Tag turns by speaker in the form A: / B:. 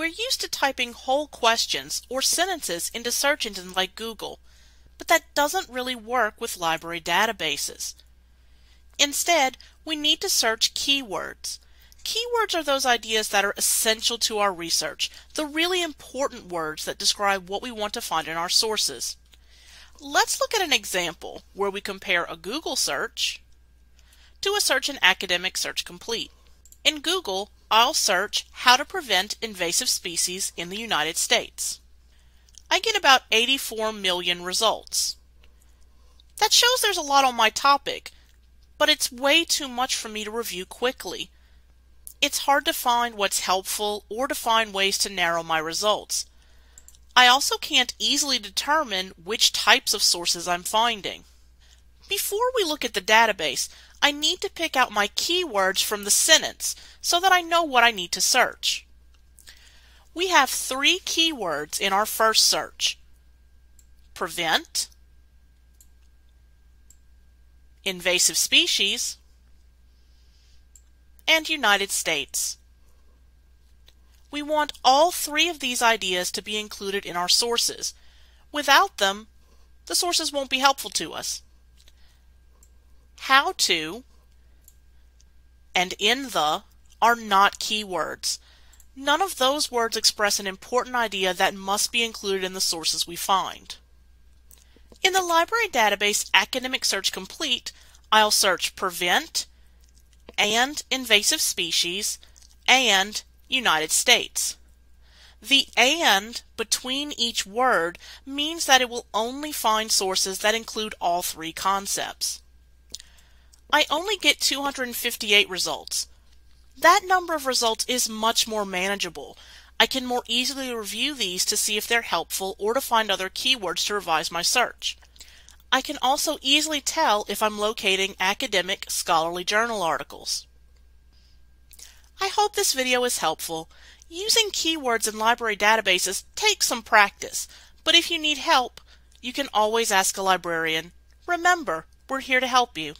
A: We're used to typing whole questions or sentences into search engines like Google, but that doesn't really work with library databases. Instead, we need to search keywords. Keywords are those ideas that are essential to our research, the really important words that describe what we want to find in our sources. Let's look at an example where we compare a Google search to a search in Academic Search Complete. In Google, I'll search how to prevent invasive species in the United States. I get about 84 million results. That shows there's a lot on my topic, but it's way too much for me to review quickly. It's hard to find what's helpful or to find ways to narrow my results. I also can't easily determine which types of sources I'm finding. Before we look at the database, I need to pick out my keywords from the sentence so that I know what I need to search. We have three keywords in our first search. Prevent, invasive species, and United States. We want all three of these ideas to be included in our sources. Without them, the sources won't be helpful to us. How to and in the are not keywords. None of those words express an important idea that must be included in the sources we find. In the library database Academic Search Complete, I'll search Prevent and Invasive Species and United States. The AND between each word means that it will only find sources that include all three concepts. I only get 258 results. That number of results is much more manageable. I can more easily review these to see if they're helpful or to find other keywords to revise my search. I can also easily tell if I'm locating academic scholarly journal articles. I hope this video is helpful. Using keywords in library databases takes some practice, but if you need help, you can always ask a librarian. Remember, we're here to help you.